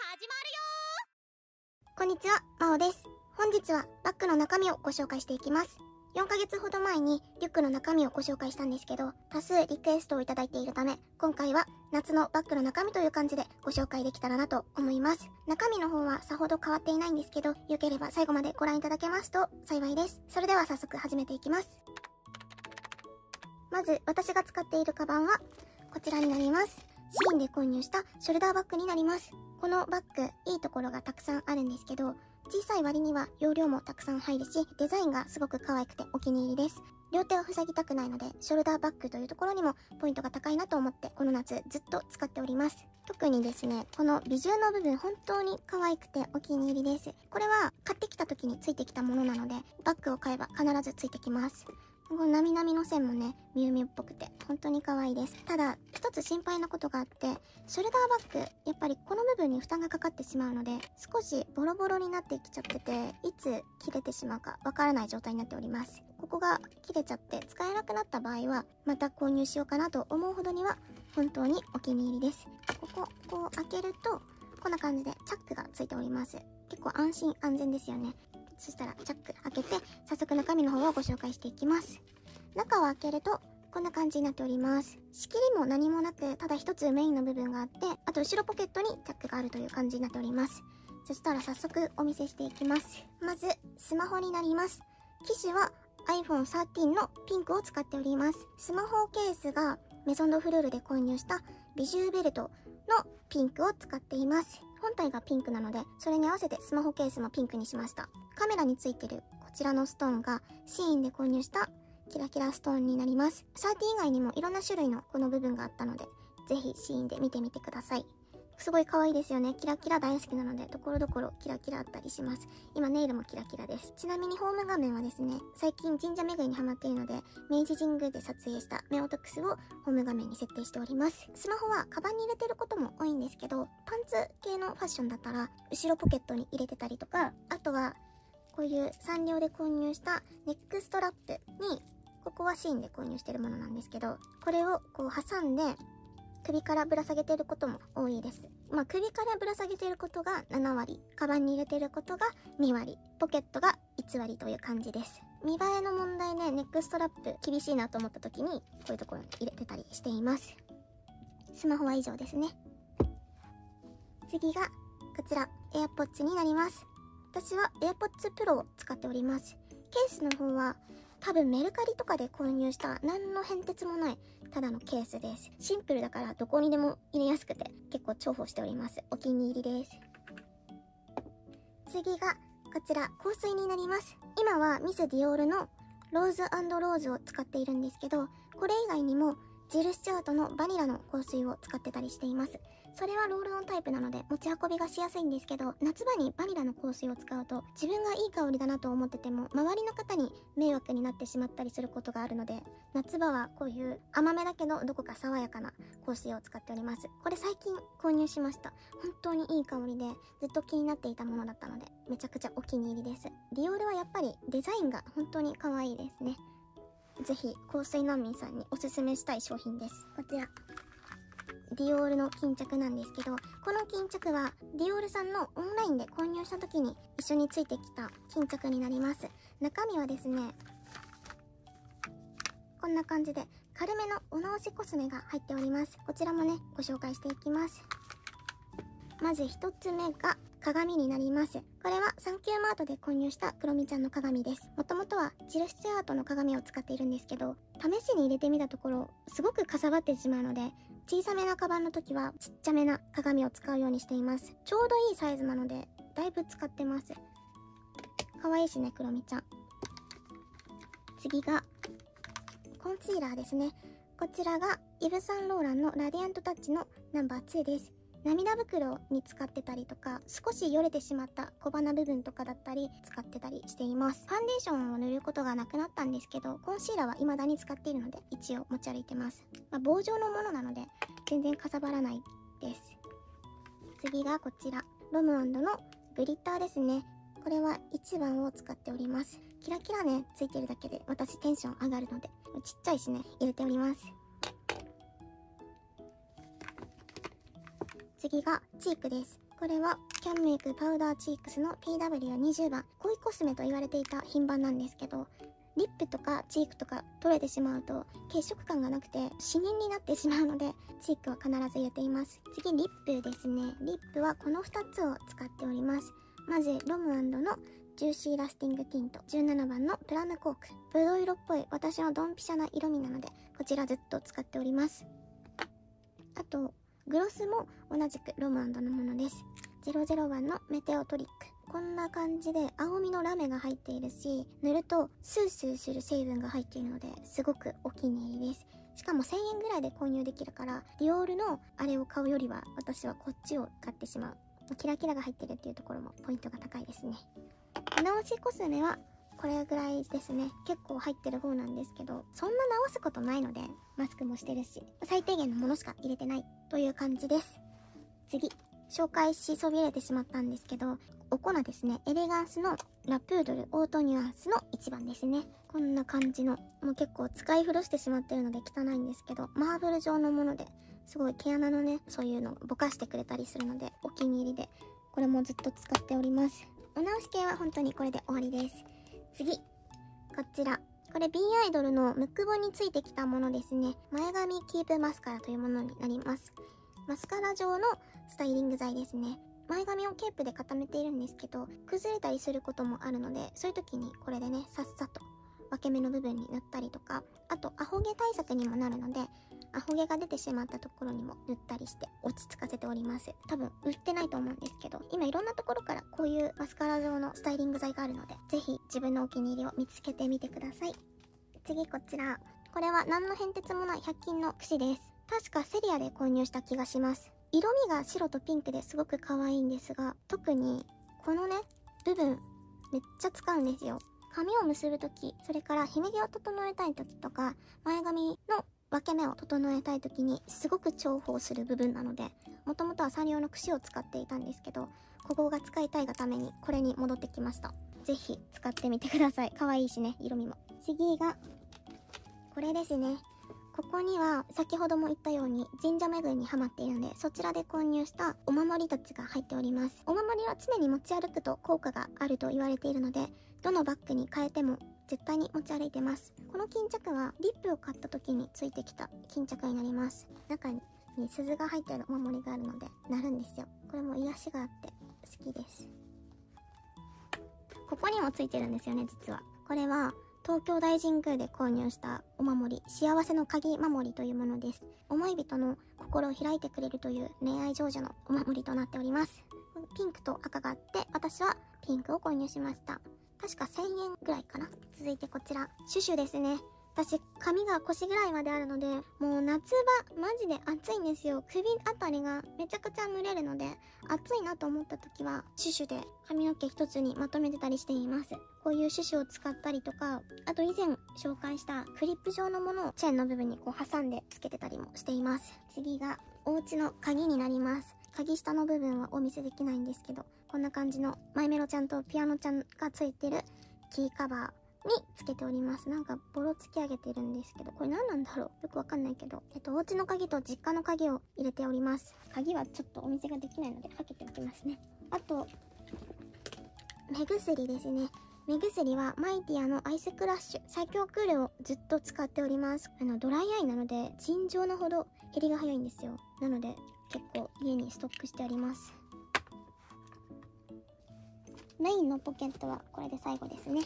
始まるよこんにちは、まおです。本日はバッグの中身をご紹介していきます。4ヶ月ほど前にリュックの中身をご紹介したんですけど、多数リクエストをいただいているため、今回は夏のバッグの中身という感じでご紹介できたらなと思います。中身の方はさほど変わっていないんですけど、良ければ最後までご覧いただけますと幸いです。それでは早速始めていきます。まず、私が使っているカバンは、こちらになります。シーンで購入したショルダーバッグになります。このバッグ、いいところがたくさんあるんですけど、小さい割には容量もたくさん入るし、デザインがすごく可愛くてお気に入りです。両手を塞ぎたくないので、ショルダーバッグというところにもポイントが高いなと思って、この夏ずっと使っております。特にですね、この美獣の部分本当に可愛くてお気に入りです。これは買ってきた時についてきたものなので、バッグを買えば必ずついてきます。このなみなみの線もね、ミュウミュウっぽくて、本当に可愛いです。ただ、一つ心配なことがあって、ショルダーバッグ、やっぱりこの部分に負担がかかってしまうので、少しボロボロになってきちゃってて、いつ切れてしまうかわからない状態になっております。ここが切れちゃって使えなくなった場合は、また購入しようかなと思うほどには、本当にお気に入りです。ここ、こう開けると、こんな感じでチャックがついております。結構安心安全ですよね。そしたらチャック開けて、早速中身の方をご紹介していきます。中を開けると、こんな感じになっております。仕切りも何もなく、ただ一つメインの部分があって、あと後ろポケットにチャックがあるという感じになっております。そしたら早速お見せしていきます。まず、スマホになります。機種は iPhone 13のピンクを使っております。スマホケースがメゾンドフルールで購入したビジューベルトのピンクを使っています。本体がピンクなので、それに合わせてスマホケースもピンクにしました。カメラについてるこちらのストーンがシーンで購入したキラキラストーンになります。サーティ以外にもいろんな種類のこの部分があったので、ぜひシーンで見てみてください。すごい可愛いですよね。キラキラ大好きなので、ところどころキラキラあったりします。今ネイルもキラキラです。ちなみにホーム画面はですね、最近神社巡りにハマっているので、明治神宮で撮影したメオトクスをホーム画面に設定しております。スマホはカバンに入れてることも多いんですけど、パンツ系のファッションだったら、後ろポケットに入れてたりとか、あとは、こういうサンリオで購入したネックストラップにここは SHEIN で購入してるものなんですけど、これをこう挟んで、首からぶら下げてることも多いです。まあ、首からぶら下げてることが7割、カバンに入れてることが2割、ポケットが1割という感じです。見栄えの問題でネックストラップ厳しいなと思った時に、こういうところに入れてたりしています。スマホは以上ですね。次が、こちら、AirPods になります。私は AirPods Pro を使っております。ケースの方は、多分メルカリとかで購入した何の変哲もないただのケースです。シンプルだからどこにでも入れやすくて結構重宝しております。お気に入りです。次がこちら香水になります。今はミス・ディオールのローズローズを使っているんですけど、これ以外にもジル・スチュアートのバニラの香水を使ってたりしています。それはロールオンタイプなので持ち運びがしやすいんですけど、夏場にバニラの香水を使うと自分がいい香りだなと思ってても、周りの方に迷惑になってしまったりすることがあるので、夏場はこういう甘めだけどどこか爽やかな香水を使っております。これ最近購入しました。本当にいい香りでずっと気になっていたものだったので、めちゃくちゃお気に入りです。ディオールはやっぱりデザインが本当に可愛いですね。ぜひ香水難民さんにおすすめしたい商品です。こちら。ディオールの巾着なんですけど、この巾着はディオールさんのオンラインで購入した時に一緒についてきた巾着になります。中身はですね、こんな感じで軽めのお直しコスメが入っております。こちらもね、ご紹介していきます。まず一つ目が鏡になります。これはサンキューマートで購入したクロミちゃんの鏡です。もともとはジルスチュアートの鏡を使っているんですけど、試しに入れてみたところ、すごくかさばってしまうので、小さめなカバンの時はちっちゃめな鏡を使うようにしています。ちょうどいいサイズなので、だいぶ使ってます。かわいいしね、クロミちゃん。次が、コンシーラーですね。こちらがイヴ・サンローランのラディアントタッチのナンバー2です。涙袋に使ってたりとか、少しよれてしまった小鼻部分とかだったり使ってたりしています。ファンデーションを塗ることがなくなったんですけど、コンシーラーは未だに使っているので、一応持ち歩いてます。まあ、棒状のものなので、全然かさばらないです。次がこちら。ロムのグリッターですね。これは1番を使っております。キラキラね、ついてるだけで私テンション上がるので、ちっちゃいしね、入れております。次がチークです。これはキャンメイクパウダーチークスの PW20 番。恋コスメと言われていた品番なんですけどリップとかチークとか取れてしまうと血色感がなくて死人になってしまうのでチークは必ず入れています。次リップですね。リップはこの2つを使っております。まずロムのジューシーラスティングティント。17番のプラムコーク。ブドウ色っぽい私のドンピシャな色味なのでこちらずっと使っております。あとグロスも同じくロムのものです。00番のメテオトリック。こんな感じで青みのラメが入っているし塗るとスースーする成分が入っているのですごくお気に入りです。しかも1000円ぐらいで購入できるからディオールのあれを買うよりは私はこっちを買ってしまう。キラキラが入ってるっていうところもポイントが高いですね。直しコスメはこれぐらいですね。結構入ってる方なんですけどそんな直すことないのでマスクもしてるし最低限のものしか入れてないという感じです。次紹介しそびれてしまったんですけどお粉ですね。エレガンスのラプードルオートニュアンスの1番ですね。こんな感じのもう結構使い古してしまってるので汚いんですけどマーブル状のものですごい毛穴のねそういうのぼかしてくれたりするのでお気に入りでこれもずっと使っております。お直し系は本当にこれで終わりです。次。こちら。これ B アイドルのムック本についてきたものですね。前髪キープマスカラというものになります。マスカラ状のスタイリング剤ですね。前髪をケープで固めているんですけど崩れたりすることもあるのでそういう時にこれでねさっさと分け目の部分に塗ったりとかあとアホ毛対策にもなるのでアホ毛が出てしまったところにも塗ったりして落ち着かせております。多分売ってないと思うんですけど今いろんなところからこういうマスカラ状のスタイリング剤があるのでぜひ自分のお気に入りを見つけてみてください。次こちら。これは何の変哲もない100均の櫛です。確かセリアで購入した気がします。色味が白とピンクですごく可愛いんですが特にこのね部分めっちゃ使うんですよ。髪を結ぶ時それからひげを整えたい時とか前髪の分け目を整えたい時にすごく重宝する部分なのでもともとはサンリオの櫛を使っていたんですけどここが使いたいがためにこれに戻ってきました是非使ってみてください可愛いしね色味も次がこれですねここには先ほども言ったように神社巡りにハマっているのでそちらで購入したお守りたちが入っておりますお守りは常に持ち歩くと効果があると言われているのでどのバッグに変えても絶対に持ち歩いてます。この巾着はリップを買った時についてきた巾着になります。中に鈴が入ってるお守りがあるので鳴るんですよ。これも癒しがあって好きです。ここにもついてるんですよね実は。これは東京大神宮で購入したお守り。幸せの鍵守りというものです。思い人の心を開いてくれるという恋愛成就のお守りとなっております。ピンクと赤があって私はピンクを購入しました。確か1000円ぐらいかな。続いてこちら、シュシュですね。私、髪が腰ぐらいまであるので、もう夏場、マジで暑いんですよ。首あたりがめちゃくちゃ蒸れるので、暑いなと思った時は、シュシュで髪の毛一つにまとめてたりしています。こういうシュシュを使ったりとか、あと以前紹介したクリップ状のものをチェーンの部分にこう挟んでつけてたりもしています。次が、お家の鍵になります。鍵下の部分はお見せできないんですけど、こんな感じのマイメロちゃんとピアノちゃんがついてるキーカバーにつけております。なんかボロ突き上げてるんですけど、これ何なんだろう？よくわかんないけど。えっと、お家の鍵と実家の鍵を入れております。鍵はちょっとお見せができないので、かけておきますね。あと、目薬ですね。目薬はマイティアのアイスクラッシュ最強クールをずっと使っております。あの、ドライアイなので尋常なほど減りが早いんですよ。なので、結構家にストックしてあります。メインのポケットはこれで最後ですね。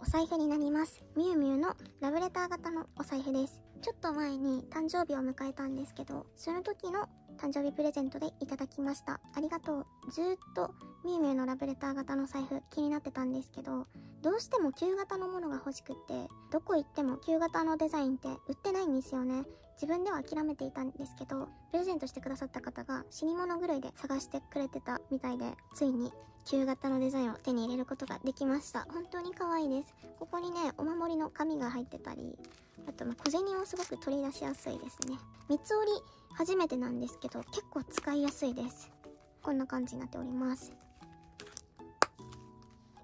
お財布になります。ミュウミュウのラブレター型のお財布です。ちょっと前に誕生日を迎えたんですけどその時の誕生日プレゼントでいただきました。ありがとう。ずーっとミュウミュウのラブレター型の財布気になってたんですけどどうしても旧型のものが欲しくってどこ行っても旧型のデザインって売ってないんですよね。自分では諦めていたんですけどプレゼントしてくださった方が死に物狂いで探してくれてたみたいでついに旧型のデザインを手に入れることができました。本当に可愛いです。ここにねお守りの紙が入ってたりあとま小銭をすごく取り出しやすいですね。三つ折り初めてなんですけど結構使いやすいです。こんな感じになっております。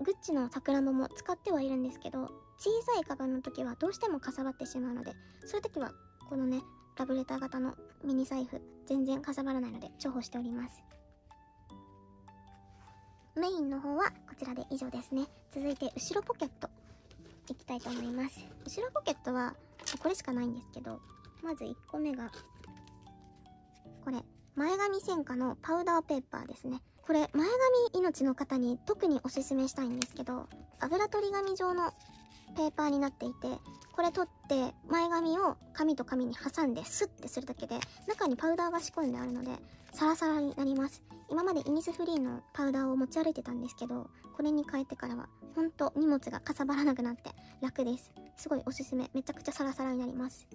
グッチのさくらんぼも使ってはいるんですけど小さいカバンの時はどうしてもかさばってしまうのでそういう時はこのね、ラブレター型のミニ財布、全然かさばらないので重宝しております。メインの方はこちらで以上ですね。続いて、後ろポケット。いきたいと思います。後ろポケットは、これしかないんですけど、まず1個目が、これ、前髪専科のパウダーペーパーですね。これ、前髪命の方に特におすすめしたいんですけど、油取り紙状のペーパーになっていて、これ取って前髪を紙と紙に挟んでスッてするだけで中にパウダーが仕込んであるのでサラサラになります。今までイニスフリーのパウダーを持ち歩いてたんですけどこれに変えてからはほんと荷物がかさばらなくなって楽です。すごいおすすめ。めちゃくちゃサラサラになります。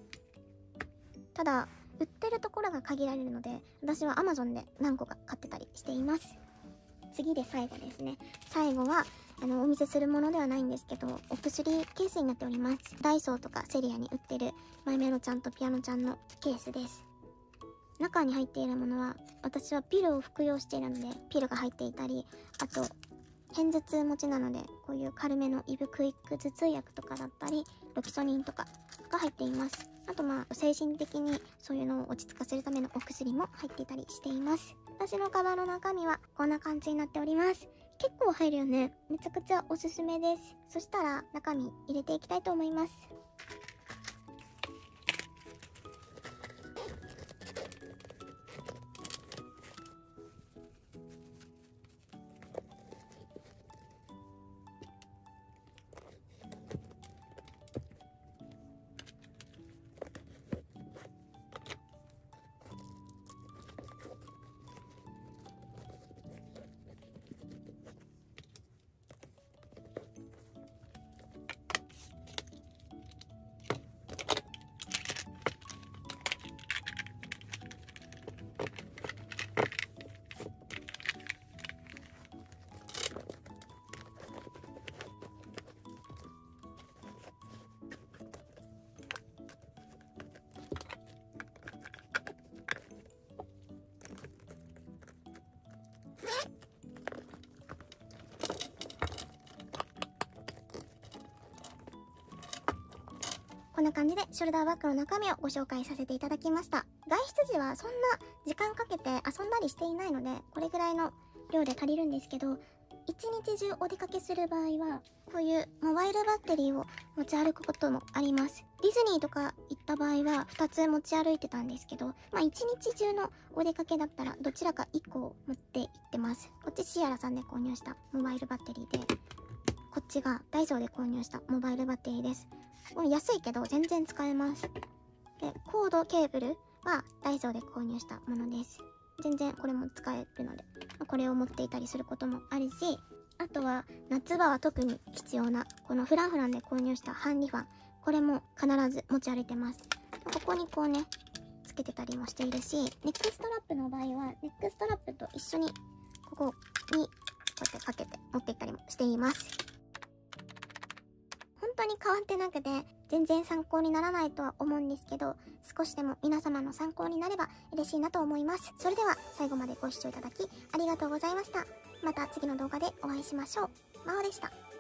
ただ売ってるところが限られるので私は Amazon で何個か買ってたりしています。次で最後ですね最後はあの、お見せするものではないんですけど、お薬ケースになっております。ダイソーとかセリアに売ってる、マイメロちゃんとピアノちゃんのケースです。中に入っているものは、私はピルを服用しているので、ピルが入っていたり、あと、片頭痛持ちなので、こういう軽めのイブクイック頭痛薬とかだったり、ロキソニンとかが入っています。あとまあ、精神的にそういうのを落ち着かせるためのお薬も入っていたりしています。私のカバンの中身はこんな感じになっております。結構入るよね。めちゃくちゃおすすめです。そしたら中身入れていきたいと思います。な感じでショルダーバッグの中身をご紹介させていただきました。外出時はそんな時間かけて遊んだりしていないので、これぐらいの量で足りるんですけど、一日中お出かけする場合は、こういうモバイルバッテリーを持ち歩くこともあります。ディズニーとか行った場合は2つ持ち歩いてたんですけど、まあ一日中のお出かけだったらどちらか1個を持って行ってます。こっちシアラさんで購入したモバイルバッテリーで、こっちがダイソーで購入したモバイルバッテリーです。安いけど全然使えます。で、コードケーブルはダイソーで購入したものです。全然これも使えるので、これを持っていたりすることもあるし、あとは夏場は特に必要なこのフランフランで購入したハンディファン。これも必ず持ち歩いてます。ここにこうね、つけてたりもしているし、ネックストラップの場合は、ネックストラップと一緒にここにこうやってかけて持っていったりもしています。変わってなくて、全然参考にならないとは思うんですけど、少しでも皆様の参考になれば嬉しいなと思います。それでは最後までご視聴いただきありがとうございました。また次の動画でお会いしましょう。まおでした。